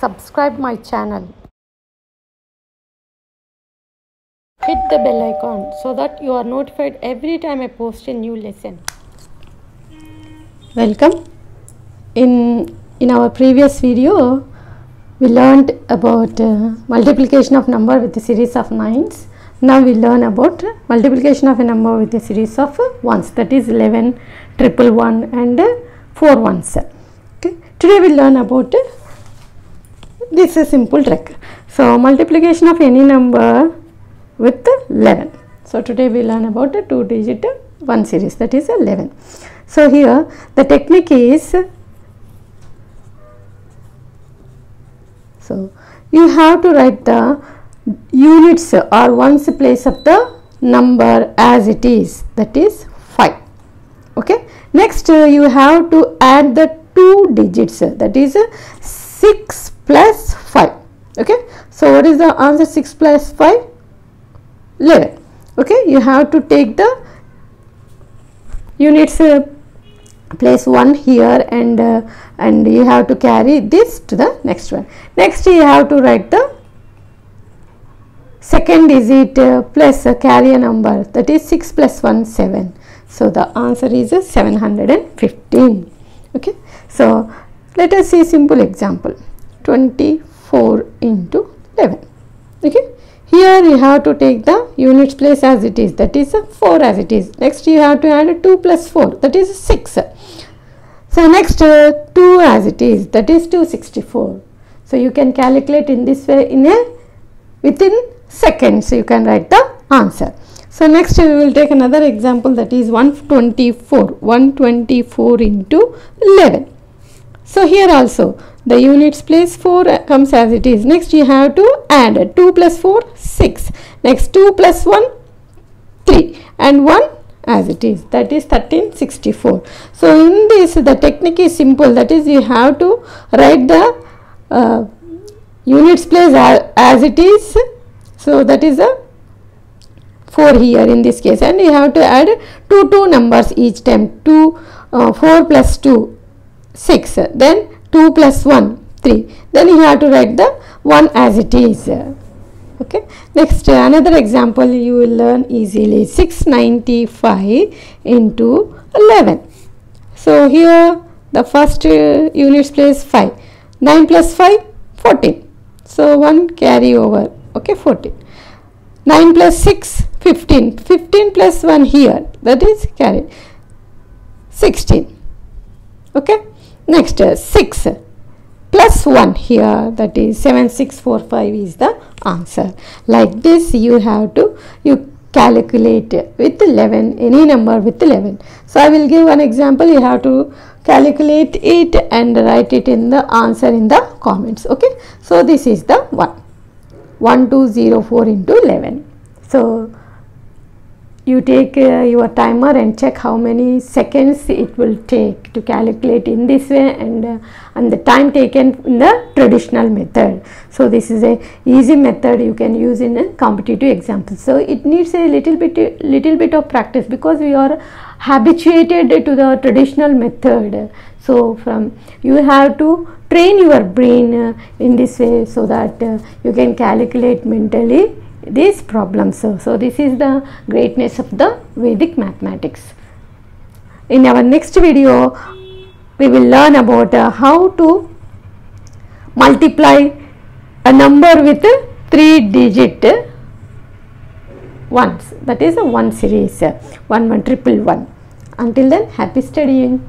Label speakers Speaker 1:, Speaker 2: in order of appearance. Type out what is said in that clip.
Speaker 1: subscribe my channel. Hit the bell icon so that you are notified every time I post a new lesson. Welcome. In in our previous video we learned about uh, multiplication of number with a series of nines. Now we learn about multiplication of a number with a series of ones that is 11, triple one and uh, 4 ones. Okay. Today we learn about uh, this is a simple trick. So multiplication of any number with 11. So today we learn about a 2 digit 1 series that is 11. So here the technique is so you have to write the units or ones place of the number as it is that is 5 okay next you have to add the two digits that is uh, 6 plus 5 okay? So what is the answer? 6 plus 5 11 okay? You have to take the units uh, place 1 here and uh, and you have to carry this to the next one. Next you have to write the second digit uh, plus uh, carry a number? That is 6 plus 1 7 so the answer is uh, 715 okay? So let us see simple example 24 into 11 okay? Here you have to take the units place as it is. That is 4 as it is. Next you have to add 2 plus 4 that is 6 so next uh, 2 as it is. That is 264 so you can calculate in this way in a within seconds. So you can write the answer. So next we will take another example. That is 124 124 into 11 so here also the units place 4 comes as it is. Next you have to add 2 plus 4 6 next 2 plus 1 3 and 1 as it is. That is 1364 so in this the technique is simple. That is you have to write the uh, units place as, it is. So that is a 4 here in this case. And you have to add 2 2 numbers each time. 2 uh, 4 plus 2 6 then 2 plus 1 3 then you have to write the 1 as it is. Okay? Next uh, another example you will learn easily. 695 into 11 so here the first uh, units place 5 9 plus 5 14 so 1 carry over. Okay 14 9 plus 6 15 15 plus 1 here. That is carry 16 okay next uh, 6 plus 1 here that is 7645 is the answer. Like this you have to you calculate with 11 any number with 11 so i will give one example. You have to calculate it and write it in the answer in the comments okay? So this is the one. 1204 into 11 so you take uh, your timer and check how many seconds it will take to calculate in this way and uh, and the time taken in the traditional method. So this is a easy method you can use in a competitive example. So it needs a little bit little bit of practice because we are habituated to the traditional method. So from you have to train your brain uh, in this way so that uh, you can calculate mentally these problems so, so this is the greatness of the vedic mathematics. In our next video we will learn about uh, how to multiply a number with uh, three digit uh, ones. That is a one series uh, one one triple one. Until then happy studying